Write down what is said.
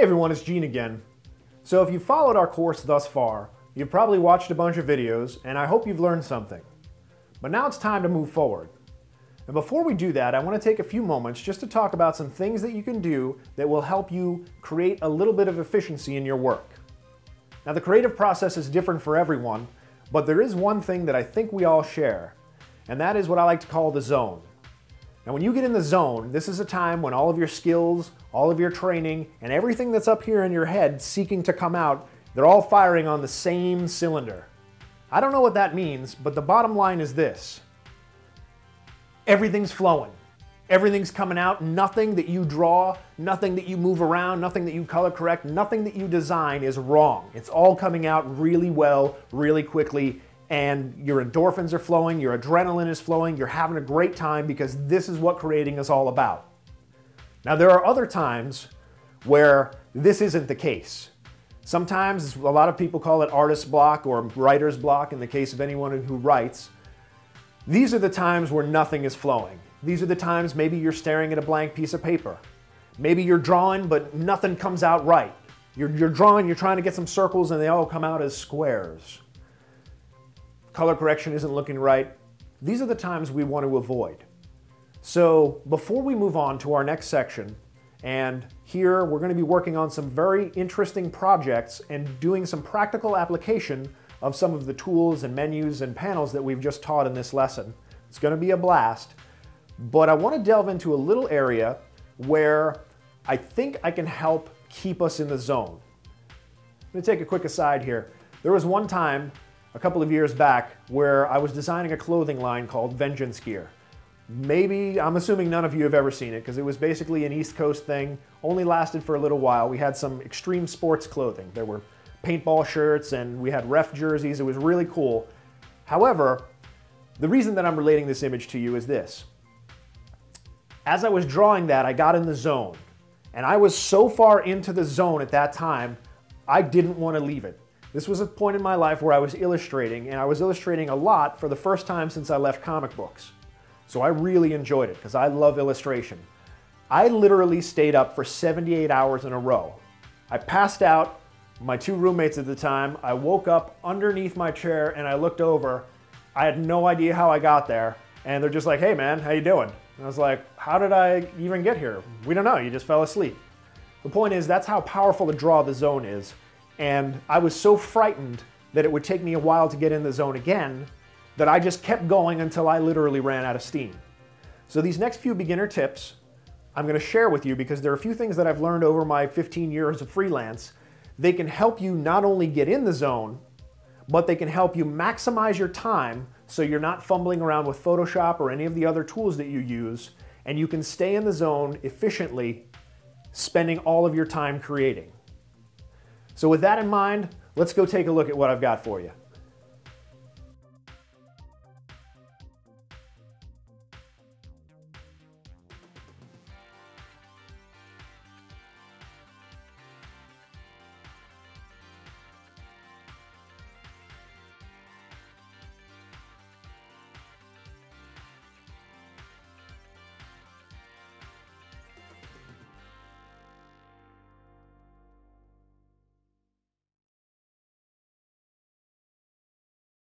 Hey everyone, it's Gene again. So if you've followed our course thus far, you've probably watched a bunch of videos and I hope you've learned something. But now it's time to move forward. And before we do that, I want to take a few moments just to talk about some things that you can do that will help you create a little bit of efficiency in your work. Now the creative process is different for everyone, but there is one thing that I think we all share, and that is what I like to call the zone. Now when you get in the zone, this is a time when all of your skills, all of your training, and everything that's up here in your head seeking to come out, they're all firing on the same cylinder. I don't know what that means, but the bottom line is this. Everything's flowing. Everything's coming out. Nothing that you draw, nothing that you move around, nothing that you color correct, nothing that you design is wrong. It's all coming out really well, really quickly, and your endorphins are flowing, your adrenaline is flowing, you're having a great time because this is what creating is all about. Now, there are other times where this isn't the case. Sometimes a lot of people call it artist's block or writer's block in the case of anyone who writes. These are the times where nothing is flowing. These are the times maybe you're staring at a blank piece of paper. Maybe you're drawing, but nothing comes out right. You're, you're drawing, you're trying to get some circles, and they all come out as squares color correction isn't looking right. These are the times we want to avoid. So before we move on to our next section, and here we're going to be working on some very interesting projects and doing some practical application of some of the tools and menus and panels that we've just taught in this lesson. It's going to be a blast, but I want to delve into a little area where I think I can help keep us in the zone. I'm going to take a quick aside here. There was one time a couple of years back where I was designing a clothing line called Vengeance Gear. Maybe, I'm assuming none of you have ever seen it because it was basically an East Coast thing, only lasted for a little while. We had some extreme sports clothing. There were paintball shirts and we had ref jerseys. It was really cool. However, the reason that I'm relating this image to you is this. As I was drawing that, I got in the zone. And I was so far into the zone at that time, I didn't want to leave it. This was a point in my life where I was illustrating, and I was illustrating a lot for the first time since I left comic books. So I really enjoyed it because I love illustration. I literally stayed up for 78 hours in a row. I passed out, my two roommates at the time, I woke up underneath my chair and I looked over. I had no idea how I got there, and they're just like, hey man, how you doing? And I was like, how did I even get here? We don't know, you just fell asleep. The point is, that's how powerful the draw the zone is. And I was so frightened that it would take me a while to get in the zone again that I just kept going until I literally ran out of steam. So these next few beginner tips I'm going to share with you because there are a few things that I've learned over my 15 years of freelance. They can help you not only get in the zone, but they can help you maximize your time so you're not fumbling around with Photoshop or any of the other tools that you use, and you can stay in the zone efficiently, spending all of your time creating. So with that in mind, let's go take a look at what I've got for you.